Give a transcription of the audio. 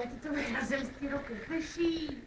Já ti to vyrazím z té ruky, slyší?